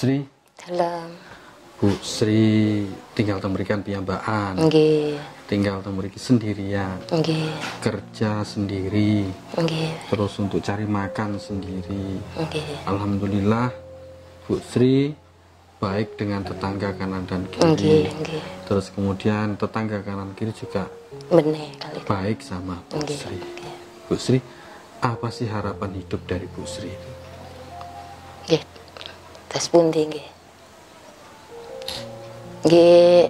Sri, Dalam. Bu Sri tinggal memberikan piyambakan, Nggih. tinggal memiliki sendirian, Nggih. kerja sendiri, Nggih. terus untuk cari makan sendiri. Nggih. Alhamdulillah Bu Sri baik dengan tetangga kanan dan Nggih, kiri. nggih. Terus kemudian tetangga kanan kiri juga Bener kali. baik sama Bu Nggih. Sri. nggih. Bu Sri, apa sih harapan hidup dari Bu Sri? Tes pundi nggih. Nggih.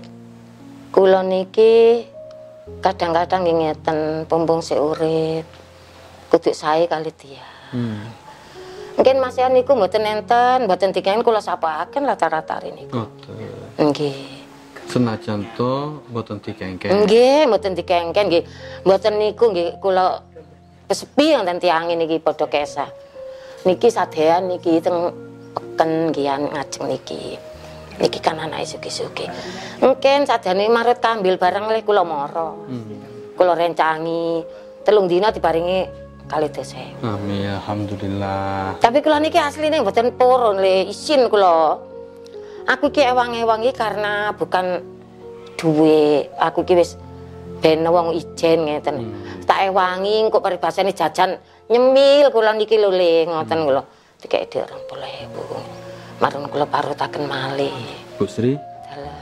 Kula niki kadang-kadang nggih ngeten pumpung sik urip. Kudu sae kali dia. Hmm. Mungkin Mas Yan niku mboten enten, mboten dikengen kula sapaaken niku. Ngoten. Nggih. Senajan to mboten dikengken. Nggih, mboten dikengken nggih. Mboten niku nggih kula kesepi wonten tiyang niki padha kesah. Niki sadean niki teng peken nggih ngajeng niki. Niki kan anake suki-suki. Mungkin sadane marut kambil barang le kula mara. Kula rencangi telung dina diparingi kali desa. Amin, alhamdulillah. Tapi kula niki asline mboten purun le isin kula. Aku ki ewang-ewang iki karena bukan duwe. Aku ki wis ben wong ijen ngeten. Tak ewangi kok paribasane jajan nyemil kula niki lho le ngoten kula. Dikek dhe 20.000. Marun kula parutaken malih. Bu Sri, Dalam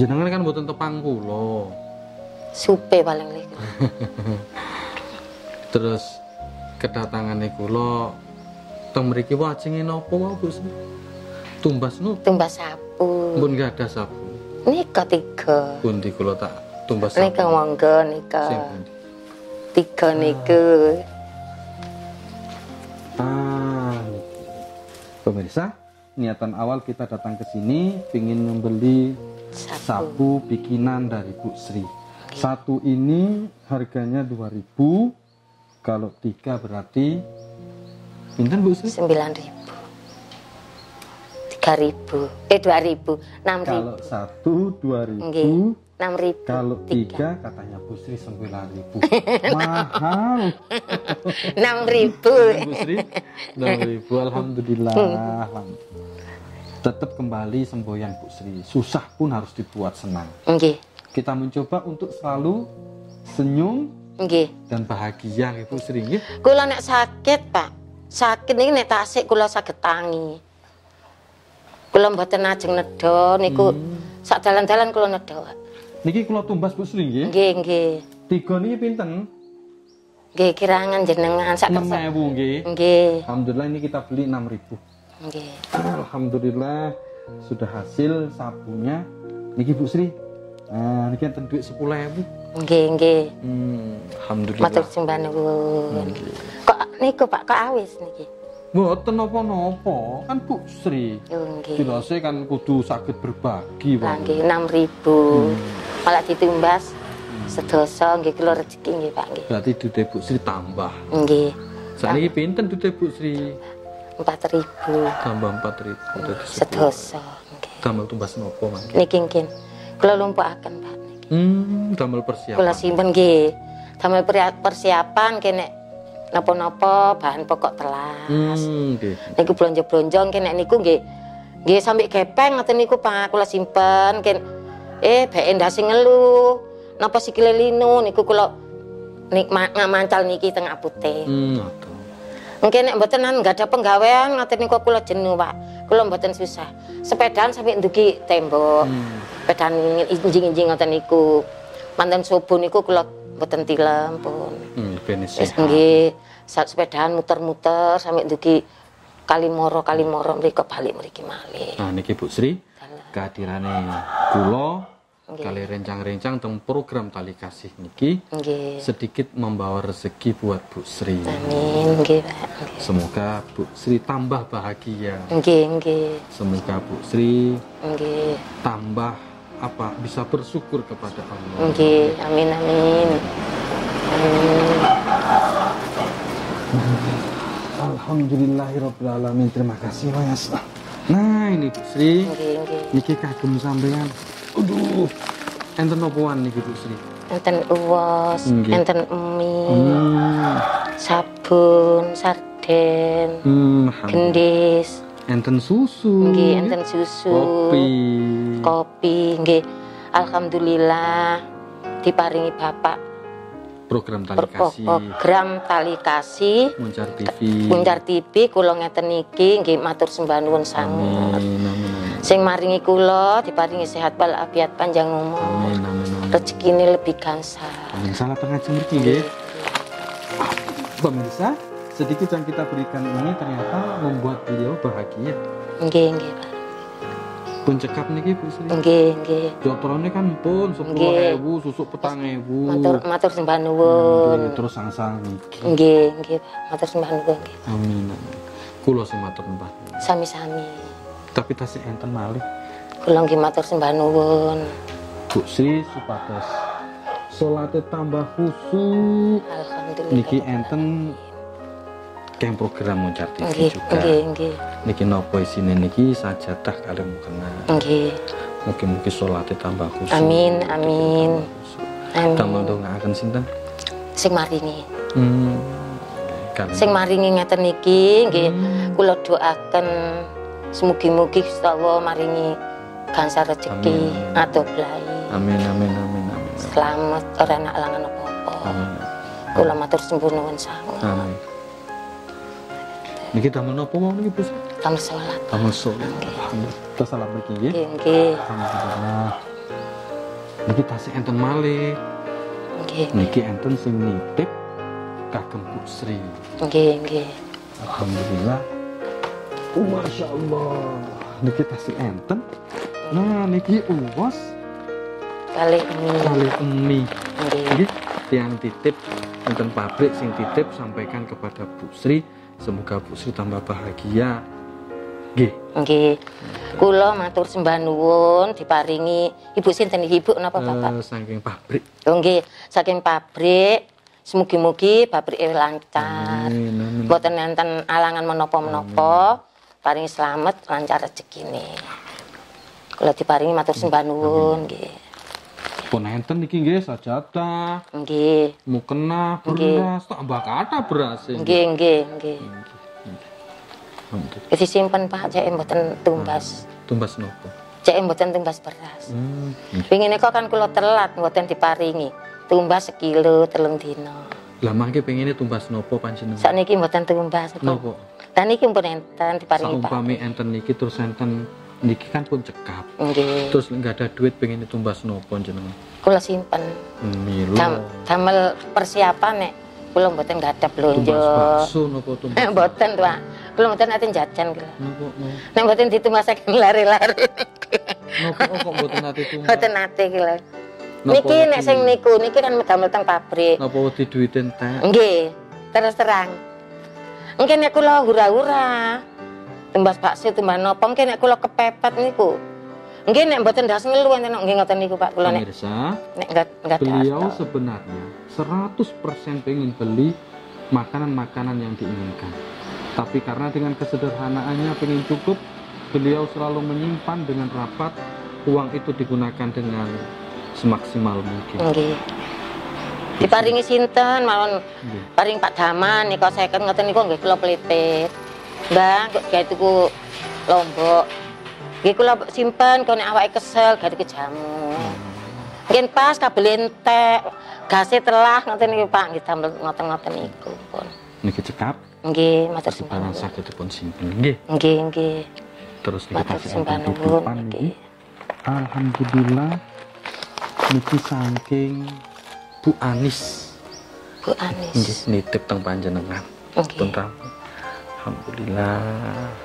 jenengan kan mboten tepang kula. supe paling le. Terus kedatangane kula teng mriki wajenge napa wae Bu Sri? Tumbas nu Tumbas sapu. pun gak ada sapu. Nika tiga. Pundi kula tak tumbas sapu. Nika monggo nika. Sing pundi? Tiga niku. Ah. Pemirsa, niatan awal kita datang ke sini ingin membeli Sapu. sapu bikinan dari Bu Sri. Satu ini harganya 2000. Kalau tiga berarti pinten Bu Sri? sembilan ribu tiga ribu eh dua ribu enam ribu Kalau satu 2000. Nggih. Enam ribu Kalau tiga katanya Bu Sri 9000. Mahal. enam ribu Bu Sri 6000. Alhamdulillah. Tetap kembali semboyan Bu Sri. Susah pun harus dibuat senang. nggih Kita mencoba untuk selalu senyum nggih dan bahagia ya Bu Sri nggih. kula nek sakit pak sakit ini nek tasik kula saged tangi kula mboten ajeng nedha niku sak dalan-dalan kula nedha. Niki kula tumbas Bu Sri nggih. nggih nggih Tiga niki pinten? nggih kirangan jenengan sak 6000 nggih. nggih Alhamdulillah ini kita beli 6000. nggih Alhamdulillah sudah hasil sapunya. Niki Bu Sri. Nah, niki enten duit 10000. nggih nggih Hmm, alhamdulillah. matur sembah nuwun kok niku Pak kok awis niki Mboten napa-napa, kan Bu Sri. Nggih Jelasnya kan kudu sakit berbagi, Pak. Nggih, enam ribu. Malah ditumbas sedoso nggih kula rezeki nggih Pak nggih. Berarti duit Bu Sri tambah. Nggih, Saiki pinten duit Bu Sri? empat ribu Tambah 4000 dadi 10. sedoso nggih. Damel tumbas nopo mangke? Niki nggih. Kula lumpuhaken Pak niki. Hmm, damel Kula persiapan. simpen nggih. Damel persiapan kene napa-napa bahan pokok telas. Hmm, nggih. Niku blonjo-blonjo nggih nek niku nggih nggih sampe gepeng ngoten niku Pak kula simpen ken eh bae ndase ngelu napa sikile linu niku kula nik ma- ngamancal niki teng apute. Hmm, ngoten. Mungkin nek mboten nan nggak ada penggawean ngoten niku kula jenuh Pak. Kula mboten susah. Sepedaan sampe ndugi tembok. Hmm. Sepedaan injing-injing ngoten niku. Manten subuh niku kula mboten tilem pun. Hmm, Wis nggih, sepedaan muter-muter sampai dugi Kalimoro Kalimoro mriko balik mriki malih. Nah, niki Bu Sri, kehadirannya kula kali rencang-rencang tentang program tali kasih niki Nggih. sedikit membawa rezeki buat Bu Sri. Amin, nggih, Pak. Semoga Bu Sri tambah bahagia. Nggih, nggih. Semoga Bu Sri Nggih. tambah apa bisa bersyukur kepada Allah. Nggih, amin amin. Amin. Alhamdulillahirobbilalamin. Terima kasih Mas. Nah ini Bu Sri, Nggih, nggih. niki kagum sampean. Aduh, enten opoan niki Bu Sri. Enten uwos, Nggih. enten mie, Hmm, sabun, sarden, hmm, gendis. enten susu nggih enten susu kopi kopi nggih. Alhamdulillah diparingi bapak. Program tali kasih. program tali kasih. Muncar TV Muncar TV kula ngeten niki nggih matur sembah nuwun sanget sing maringi kula diparingi sehat walafiat panjang umur. Amin amin amin. Rezekine lebih gansar amin. Salah pengajian mriki nggih. Pemirsa sedikit yang kita berikan ini ternyata membuat beliau bahagia. Nggih nggih pun cekap niki Bu Sri nggih nggih Jotrone kan pun sepuluh Nggih. ribu, susuk petang ribu. matur matur sembah nuwun terus sangsang niki. nggih nggih Pak matur sembah nuwun Amin. Kulo sing matur mbah. sami-sami Tapi tasih enten malih. kula nggih matur sembah nuwun Bu Sri supados salate tambah khusyuk. alhamdulillah Niki enten keng program nggih juga. nggih nggih Niki nopo isine niki sajadah kalian mukena. nggih Mungkin-mungkin salate tambah khusyuk. Amin, amin. amin Damel ndongaaken sinten? sing maringi Hmm. Kalian. sing maringi ngeten niki nggih Hmm. kula doaken semugi-mugi Gusti Allah maringi gansar rezeki atau belai Amin amin amin amin. selamat ora enak langan apa-apa Amin. kula matur sembah nuwun sanget Amin. Niki damel napa mau niki Bu? tamu salat Damel sholat. Alhamdulillah. Kita salam mriki nggih. nggih nggih Alhamdulillah. Niki tasih enten malih. nggih Niki enten sing nitip kagem Bu Sri. nggih nggih Alhamdulillah. Oh, Masya Allah. Niki tasih enten. Nah, niki uwas kali ini kali emi. nggih Nggih, yang titip enten pabrik sing titip sampaikan kepada Bu Sri. Semoga Bu Sri tambah bahagia. Nggih. nggih kula matur sembah nuwun diparingi ibu sinten ibu napa bapak Eh, saking pabrik. Oh nggih, saking pabrik semugi-mugi pabrik lancar. Mboten enten alangan menapa-menapa, paringi slamet lancar rezekine. Kula diparingi matur sembah nuwun nggih. Pun enten iki nggih sajadah, Nggih, mukena, Nggih. beras, tambah kata beras. nggih, nggih, nggih. Wis disimpen Pak, cek mboten tumbas. Tumbas nopo? Cek mboten tumbas beras. Hmm. Pingine kok kan kula telat mboten diparingi. Tumbas sekilo telung dina. Lah mangke pengene tumbas nopo panjenengan? Sakniki mboten tumbas. Nopo? Dan iki pun enten diparingi Pak. Saumpami enten niki terus enten niki kan pun cekap. Nggih. Terus nggak ada duit pengen tumbas nopo jenengan? Kula simpen. Milo. Dam, damel persiapan nek kula mboten gadah Tumbas blonjo. bakso nopo tumbas? Eh mboten, Pak. Kula mboten nate jajan kula. Nopo? Nek mboten ditumasaken lari-lari. Nopo kok mboten nate tumbas? Mboten nate kula. Niki nek sing niku niki kan damel teng pabrik. Nopo wedi duitin teh? Nggih, terus terang. Mungkin nek kula hura-hura. Tumbas bakso tumbas napa mungkin nek kula kepepet niku. Nggih nek mboten ndas ngelu enten nggih ngoten niku Pak kula nek Pemirsa, nek enggak beliau sebenarnya 100% pengen beli makanan-makanan yang diinginkan. Tapi karena dengan kesederhanaannya pengen cukup, beliau selalu menyimpan dengan rapat uang itu digunakan dengan semaksimal mungkin. Nggih. Diparingi sinten mawon paring Pak Daman nika seket ngoten niku nggih kula pelipit. Mbah, kok gawe tuku lombok. Nggih kula simpen kok nek awake kesel gawe tuku jamu. Mungkin pas kabel entek, gase telah ngoten niku Pak nggih damel ngoten-ngoten niku pun. Niki cekap, Nggih, matur sembah barang nuwun. sakit pun simpen. Nggih. Nggih, nggih. Terus niki nuwun tutupan niki. Alhamdulillah niki saking Bu Anis Bu nggih Anis. nitip teng panjenengan. Nggih. ramu. Alhamdulillah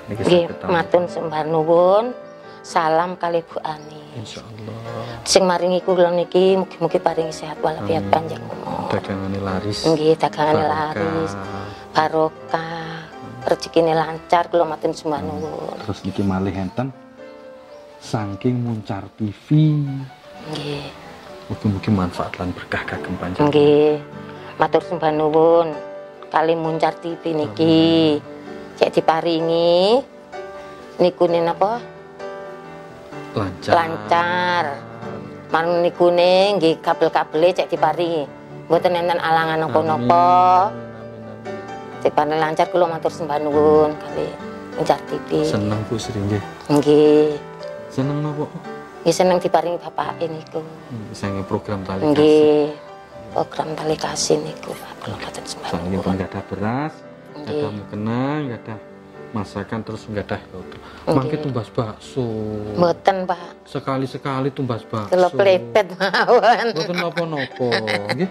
Nggih, matur sembah nuwun. Salam kali Bu Anis. Insyaallah Sing maringi kula niki mugi-mugi paringi sehat walafiat Amin. panjang umur. dagangane laris. Nggih, dagangane barokah. laris, barokah, rezekine lancar kula matur sembah nuwun. Terus niki malih enten saking muncar TV. Nggih, Mugi-mugi manfaat lan berkah kagem panjenengan. nggih. Matur sembah nuwun. Kali muncar TV niki. Cek diparingi niku napa? Lancar. Lancar. Marang niku nggih kabel-kabele cek diparingi. Mboten enten alangan napa-napa. Amin. Cek paring lancar kula matur sembah nuwun kali. Muncar TV. Seneng Bu Sri nggih. Nggih. Seneng napa? Nggih seneng diparingi bapak niku. Sange program tali kasih. Nggih. Program tali kasih niku kula sembarang. pun gak ada beras, gak ada mukena, ada masakan terus gak ada. Nggih. Mangke tumbas bakso. Mboten Pak. Sekali-sekali tumbas bakso. Kula plepet mawon. Mboten napa-napa, nggih.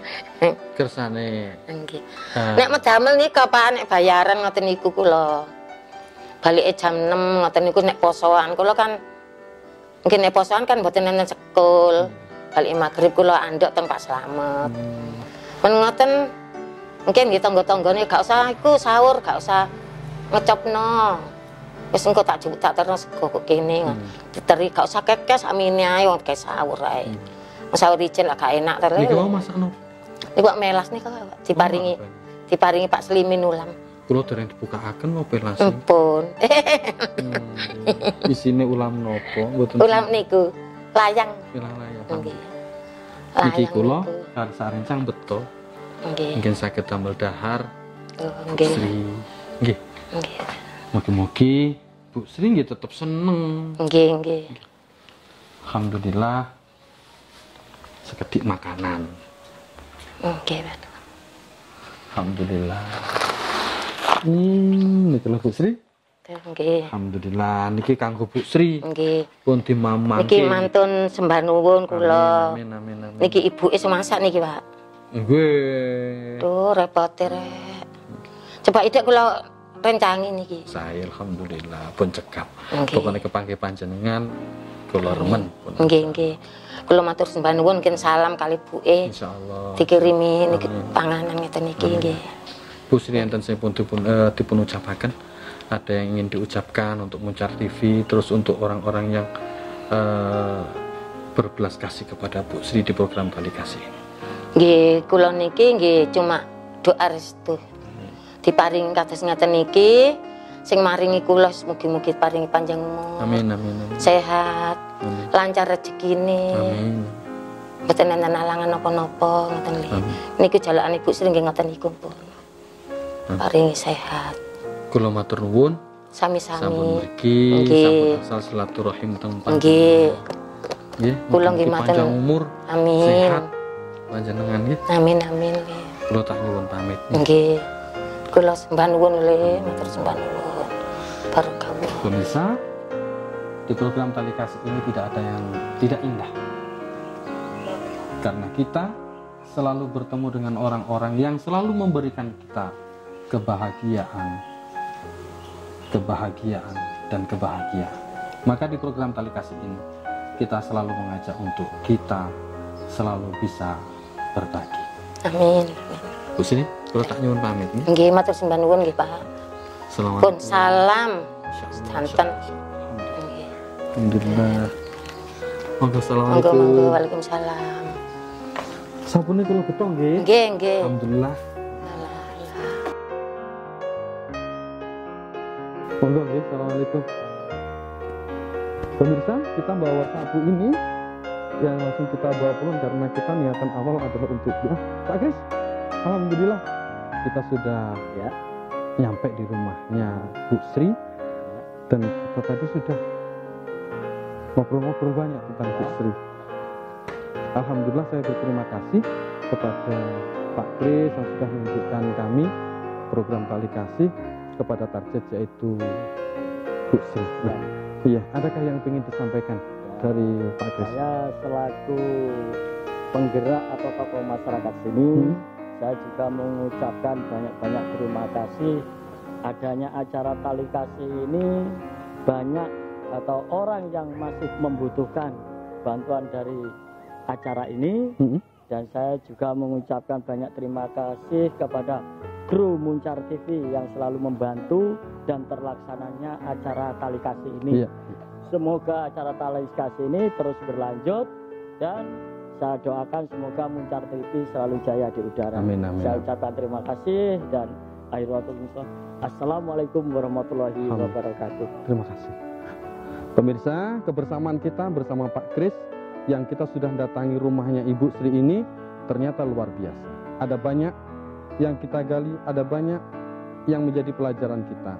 Kersane. Nggih. Ah, Nek medamel nika Pak nek bayaran ngoten niku kula. Balike jam 6 ngoten niku nek posoan kula kan mungkin nek posoan kan mboten nenten sekul. Balik maghrib kula andok teng Pak Slamet. hmm, Men ngoten mungkin nggih tangga-tanggane gak usah iku sahur, gak usah ngecopno. Wis engko tak jupuk tak terus kok kene. Hmm. Diteri gak usah kekes amine ae wong sahur ae. Sahur ijen lah gak enak terus. Niki mau masak no. Niku melas niku diparingi diparingi Pak Slimin ulam. Kulo dereng dibukaaken mau pelas. Empun. Hmm. Isine ulam nopo? Mboten. ulam niku layang. Pilang layang. Nggih. Layang kula niku. karsa rencang beto. Nggih. Mungkin saged damel dahar Oh, Bu Nggih. Sri. Nggih. Nggih. Mugi-mugi Bu Sri nggih tetep seneng. Nggih, nggih. Alhamdulillah sekedik makanan. Nggih, Pak. Alhamdulillah. Hmm, lho Bu Sri. Nggih. Alhamdulillah niki kanggo Bu Sri Nggih. pun dimamangke. Niki mantun sembah nuwun kula. Amin amin amin. Niki ibuke semasak niki, Pak. Duh, repote rek. Coba ide kula rencangi niki. Saya alhamdulillah pun cekap. Nggih. Pokoknya kepanggih panjenengan kula remen pun. Nggih, nggih. Kula matur sembah nuwun mungkin salam kali buke. Insyaallah. Dikirimi niki panganan ngeten niki nggih. Bu Sri enten sing pun dipun eh, dipun ucapaken ada yang ingin diucapkan untuk Muncar TV terus untuk orang-orang yang eh, berbelas kasih kepada Bu Sri di program Bali Kasih ini. Nggih, kula niki nggih cuma doa restu. Diparingi kados ngeten niki sing maringi kula mugi-mugi paringi panjang umur. Amin amin amin. Sehat, Amin. lancar rezekine. Amin. Mboten enten alangan napa-napa ngoten. Amin. Niki jalakan Ibu sering nggih ngoten. Amin. Paringi sehat. Kula matur nuwun sampun Sami-sami. mriki Nggih. sampun asal silaturahim teng Nggih. Nggih. Kula nggih mugi-mugi panjang matur. umur, Amin. sehat panjenengan nggih. Amin amin nggih. Kula tak nyuwun pamit. Nggih. Kula sembah nuwun le, matur sembah nuwun. Barokah. Pemirsa, di program Tali Kasih ini tidak ada yang tidak indah. Karena kita selalu bertemu dengan orang-orang yang selalu memberikan kita kebahagiaan, kebahagiaan, dan kebahagiaan. Maka di program Tali Kasih ini, kita selalu mengajak untuk kita selalu bisa berbagi. Amin. Bu sini, kalau tak nyuwun pamit nih. Nggih, matur sembah nuwun nggih, Pak. Selamat. Pun salam. Santen. Alhamdulillah. Monggo assalamualaikum. monggo Waalaikumsalam. Sabune kula getong nggih. Nggih, nggih. Alhamdulillah. Monggo nggih. Assalamualaikum. Pemirsa, kita bawa sapu ini yang langsung kita bawa pulang karena kita niatan awal adalah untuk ya, Pak Kris. Alhamdulillah kita sudah Ya. nyampe di rumahnya Bu Sri dan kita tadi sudah ngobrol-ngobrol banyak tentang Bu Sri. Alhamdulillah saya berterima kasih kepada Pak Kris yang sudah menunjukkan kami program Tali Kasih kepada target yaitu Bu Sri. Nah, iya, adakah yang ingin disampaikan dari Pak Kris? Saya selaku penggerak atau tokoh masyarakat sini, Hmm. saya juga mengucapkan banyak-banyak terima kasih adanya acara tali kasih ini banyak atau orang yang masih membutuhkan bantuan dari acara ini Hmm. dan saya juga mengucapkan banyak terima kasih kepada kru Muncar TV yang selalu membantu dan terlaksananya acara tali kasih ini. Iya. Semoga acara tali kasih ini terus berlanjut dan saya doakan semoga Muncar TV selalu jaya di udara. Amin amin. Saya ucapkan terima kasih dan akhir waktu Assalamualaikum warahmatullahi Amin. wabarakatuh. Terima kasih. Pemirsa, kebersamaan kita bersama Pak Kris yang kita sudah datangi rumahnya Ibu Sri ini ternyata luar biasa. Ada banyak yang kita gali, ada banyak yang menjadi pelajaran kita.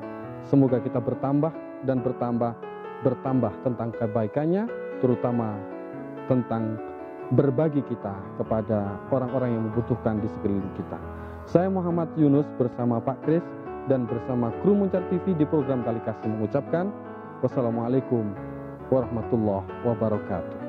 Semoga kita bertambah dan bertambah bertambah tentang kebaikannya, terutama tentang berbagi kita kepada orang-orang yang membutuhkan di sekeliling kita. Saya Muhammad Yunus bersama Pak Kris dan bersama kru Muncar TV di program Kali Kasih mengucapkan wassalamualaikum warahmatullahi wabarakatuh.